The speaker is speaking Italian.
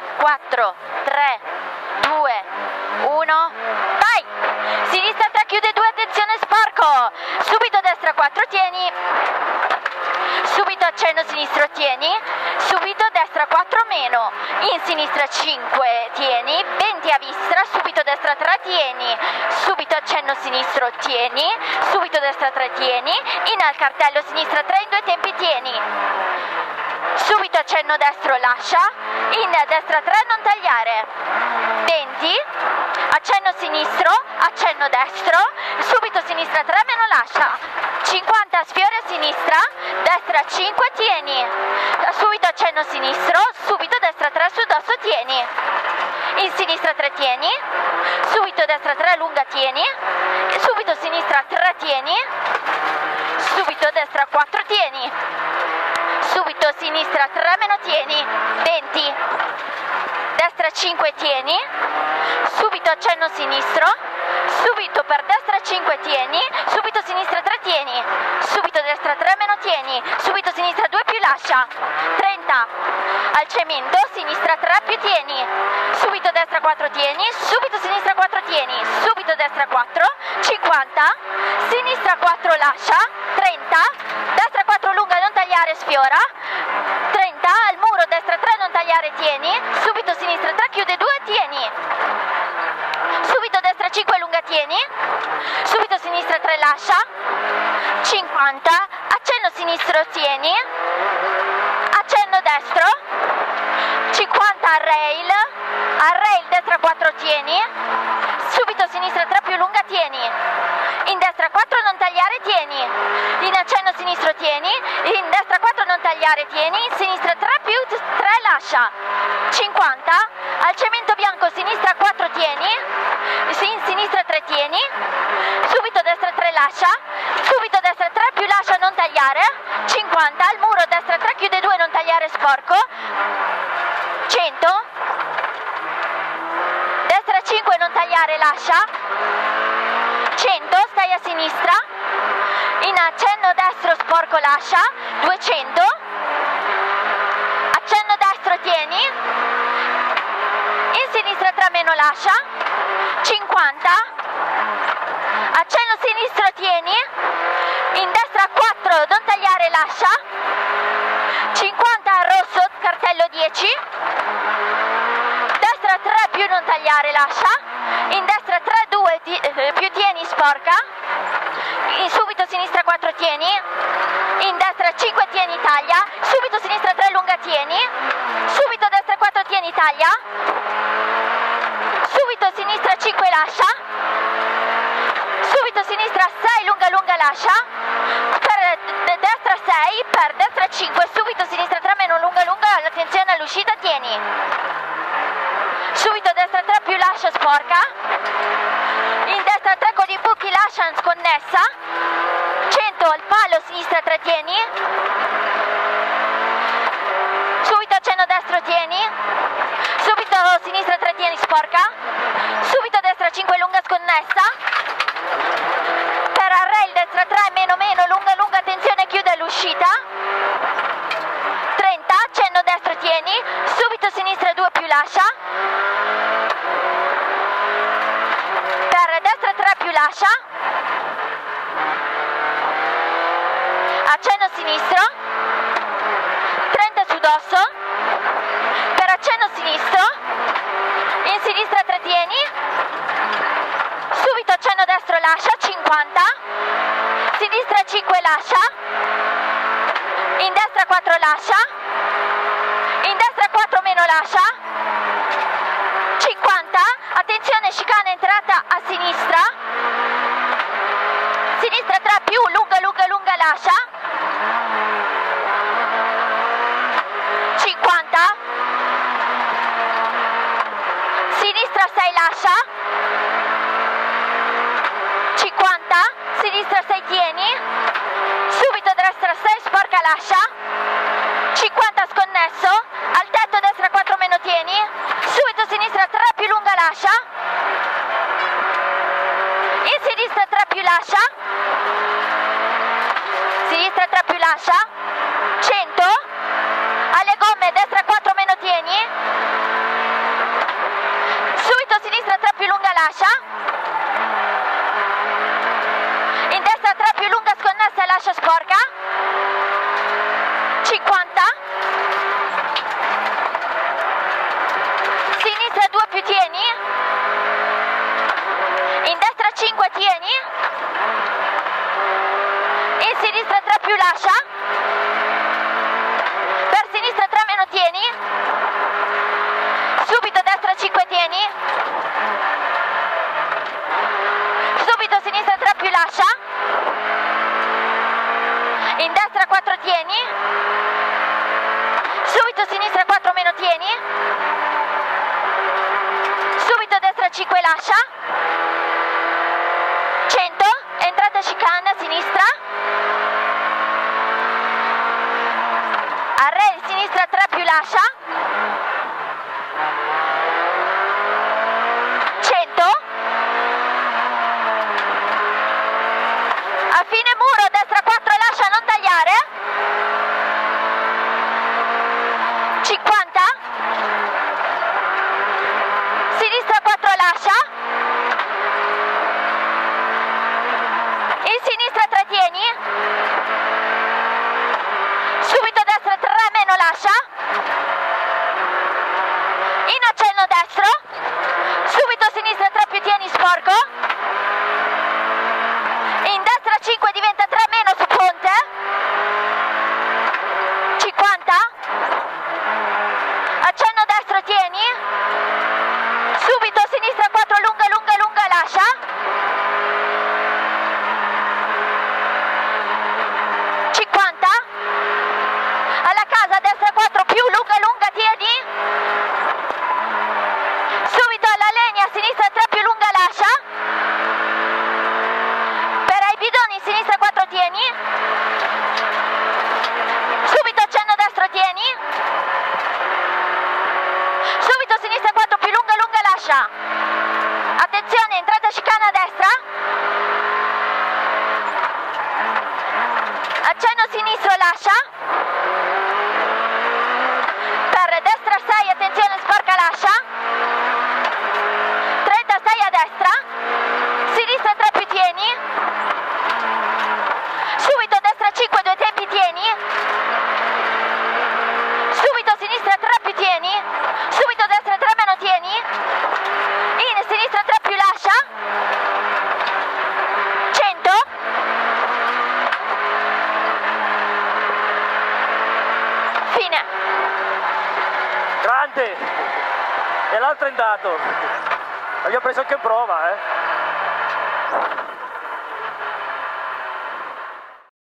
5, 4, 3, 2, 1, vai! Sinistra 3, chiude 2, attenzione sporco! Subito destra 4, tieni! Subito accenno sinistro, tieni! Subito destra 4 meno, in sinistra 5, tieni! 20 a vista, subito destra 3, tieni! Subito accenno sinistro, tieni! Subito destra 3, tieni! In al cartello sinistra 3, in due tempi, tieni! Subito accenno destro, lascia. In destra 3, non tagliare. 20. Accenno sinistro, accenno destro. Subito sinistra 3, meno lascia. 50, sfiore a sinistra. Destra 5, tieni. Subito accenno sinistro. Subito destra 3, sul dosso, tieni. In sinistra 3, tieni. Subito destra 3, lunga, tieni. Subito sinistra 3, tieni. Subito destra 4, tieni subito sinistra 3 meno tieni 20 destra 5 tieni subito accenno sinistro subito per destra 5 tieni subito sinistra 3 tieni subito destra 3 meno tieni subito sinistra 2 più lascia 30 al cemento sinistra 3 più tieni subito destra 4 tieni subito sinistra 4 tieni subito destra 4 50 sinistra 4 lascia 30 destra 4 lunga non tagliare sfiora 30 al muro destra 3 non tagliare tieni. Subito sinistra 3 chiude 2 tieni. Subito destra 5 lunga tieni. Subito sinistra 3 lascia. 50 accenno sinistro tieni. Accenno destro. 50 a rail. A rail destra 4 tieni. Subito sinistra 3 più lunga tieni in destra 4 non tagliare tieni in accenno sinistro tieni in destra 4 non tagliare tieni in sinistra 3 più 3 lascia. 50 al cemento bianco sinistra 4 tieni. In sinistra 3 tieni. Subito destra 3 lascia. Subito destra 3 più lascia non tagliare. 50 al muro destra 3 chiude 2 non tagliare sporco. 100 destra 5 non tagliare lascia. 100 stai a sinistra. in accenno destro sporco lascia. 200 accenno destro tieni. In sinistra 3 meno lascia. 50 accenno sinistro tieni. In destra 4 non tagliare lascia. 50 rosso cartello 10 destra 3 più non tagliare lascia. In destra 3 2 ti- eh, più tieni sporca. In subito sinistra 4 tieni. In destra 5 tieni taglia. Subito sinistra 3 lunga tieni. Subito destra 4 tieni taglia. Subito sinistra 5 lascia. Subito sinistra 6 lunga lunga lascia. Per de- destra 6 per destra 5 subito sinistra 3 meno lunga lunga. Attenzione all'uscita tieni. subito destra 3 più lascia sporca. In destra 3 con i buchi lascia sconnessa. 100 al palo sinistra 3 tieni. Subito accenno destro tieni. Subito sinistra 3 tieni sporca. Subito destra 5 lunga sconnessa. Per rail destra 3 meno meno lunga lunga attenzione chiude l'uscita. 30 accenno destro tieni. Subito sinistra 2 più lascia per destra 3 più lascia. Accenno sinistro. 30 su dosso. Per accenno sinistro. In sinistra 3 tieni. Subito accenno destro lascia 50 sinistra 5 lascia. In destra 4 lascia. In destra 4 meno lascia 50 attenzione chicane entrata a sinistra sinistra 3 più lunga lunga lunga lascia lascia. In destra 3 più lunga sconnessa e lascia sporca. 50. Sinistra 2 più tieni. In destra 5 tieni. In sinistra 3 più lascia. Subito sinistra 4 meno tieni. Subito destra 5 lascia. 100, entrata chicane a sinistra. Arredi sinistra 3 più lascia. Marco? Guidoni, sinistra 4, tieni. Subito accenno destro, tieni. Subito sinistra 4, più lunga, lunga, lascia. Attenzione, entrata chicana a destra. Accenno sinistro, lascia. Per destra 6, attenzione, sporca, lascia. Dante e l'altro è andato. L'abbiamo preso anche in prova, eh.